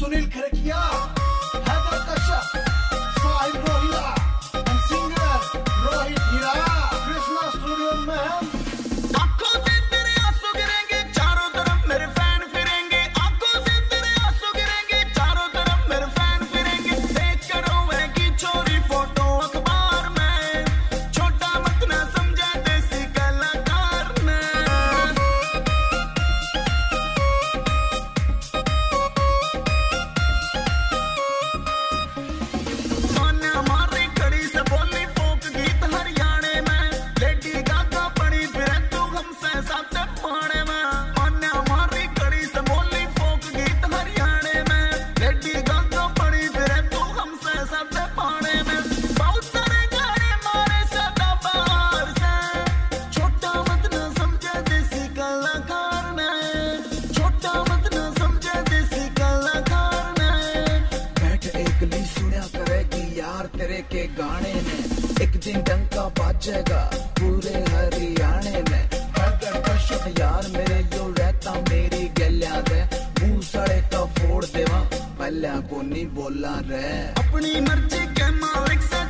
सुनील खरकिया तेरे के गाने में एक दिन डंका बाजेगा पूरे हरियाणे में। अगर कश्यप यार मेरे जो रहता मेरी गलिया दे मूंह का तो फोड़ देवा पल्ला को नहीं बोला रे। अपनी मर्ज़ी के मालिक से